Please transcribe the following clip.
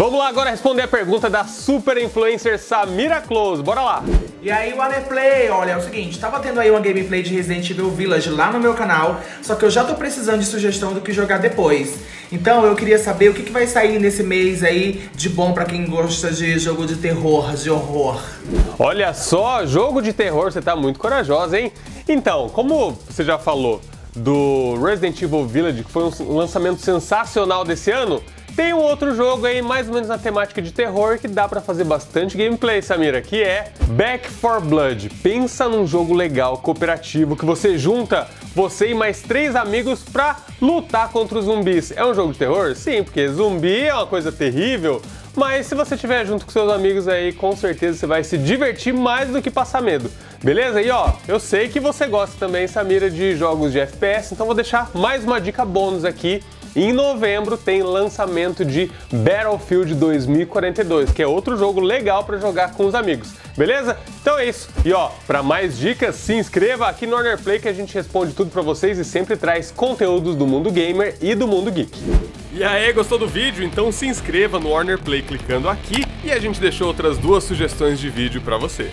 Vamos lá agora responder a pergunta da super influencer Samira Close. Bora lá! E aí, Waterplay, olha, é o seguinte, tava tendo aí uma gameplay de Resident Evil Village lá no meu canal, só que eu já tô precisando de sugestão do que jogar depois. Então eu queria saber o que, que vai sair nesse mês aí de bom pra quem gosta de jogo de terror, de horror. Olha só, jogo de terror, você tá muito corajosa, hein? Então, como você já falou do Resident Evil Village, que foi um lançamento sensacional desse ano, tem um outro jogo aí, mais ou menos na temática de terror, que dá para fazer bastante gameplay, Samira, que é Back 4 Blood. Pensa num jogo legal, cooperativo, que você junta você e mais três amigos pra lutar contra os zumbis. É um jogo de terror? Sim, porque zumbi é uma coisa terrível, mas se você estiver junto com seus amigos aí, com certeza você vai se divertir mais do que passar medo. Beleza? E ó, eu sei que você gosta também, Samira, de jogos de FPS, então vou deixar mais uma dica bônus aqui em novembro tem lançamento de Battlefield 2042, que é outro jogo legal para jogar com os amigos. Beleza? Então é isso. E ó, para mais dicas, se inscreva aqui no Honor Play que a gente responde tudo para vocês e sempre traz conteúdos do mundo gamer e do mundo geek. E aí, gostou do vídeo? Então se inscreva no Warner Play clicando aqui e a gente deixou outras duas sugestões de vídeo para você.